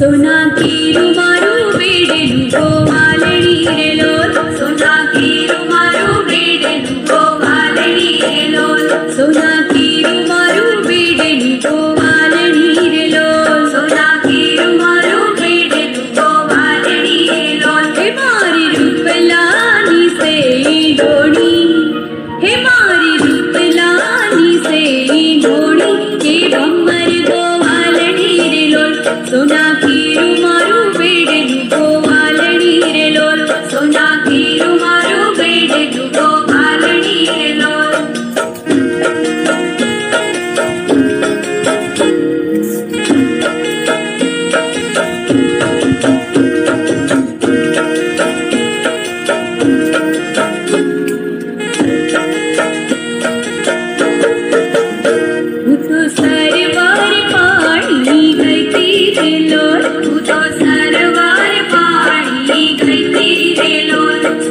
So now.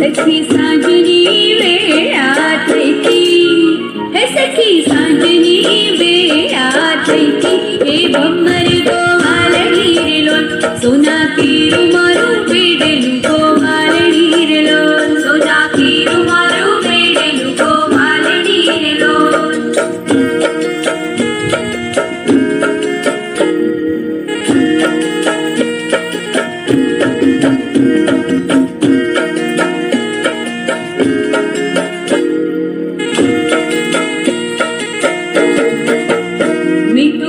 Lakshmi साजनी वेळा थैकी हे सखी साजनी वेळा थैकी बम्मा we do